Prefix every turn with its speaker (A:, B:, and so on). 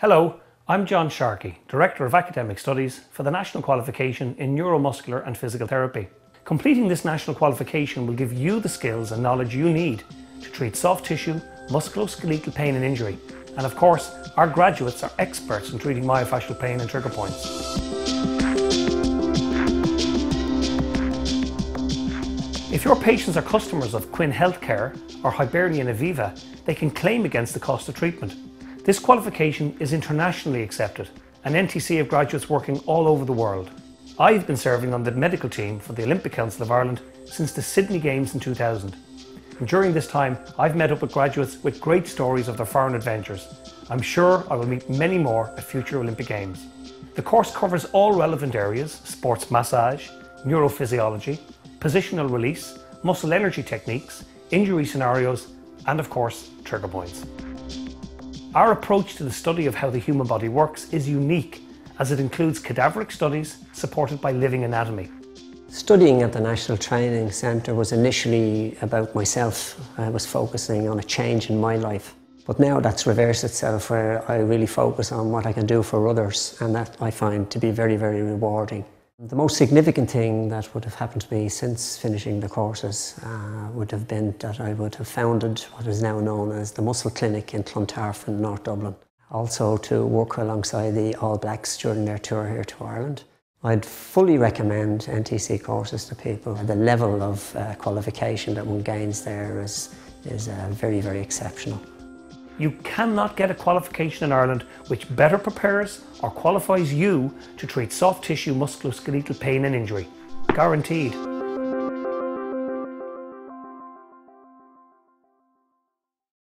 A: Hello, I'm John Sharkey, Director of Academic Studies for the National Qualification in Neuromuscular and Physical Therapy. Completing this national qualification will give you the skills and knowledge you need to treat soft tissue, musculoskeletal pain and injury. And of course, our graduates are experts in treating myofascial pain and trigger points. If your patients are customers of Quinn Healthcare or Hibernian Aviva, they can claim against the cost of treatment. This qualification is internationally accepted, an NTC of graduates working all over the world. I've been serving on the medical team for the Olympic Council of Ireland since the Sydney Games in 2000. And during this time, I've met up with graduates with great stories of their foreign adventures. I'm sure I will meet many more at future Olympic Games. The course covers all relevant areas sports massage, neurophysiology, positional release, muscle energy techniques, injury scenarios, and of course, trigger points. Our approach to the study of how the human body works is unique as it includes cadaveric studies supported by living anatomy.
B: Studying at the National Training Centre was initially about myself. I was focusing on a change in my life. But now that's reversed itself where I really focus on what I can do for others and that I find to be very, very rewarding. The most significant thing that would have happened to me since finishing the courses uh, would have been that I would have founded what is now known as the Muscle Clinic in Clontarf in North Dublin. Also to work alongside the All Blacks during their tour here to Ireland. I'd fully recommend NTC courses to people. The level of uh, qualification that one gains there is, is uh, very, very exceptional.
A: You cannot get a qualification in Ireland which better prepares or qualifies you to treat soft tissue musculoskeletal pain and injury. Guaranteed.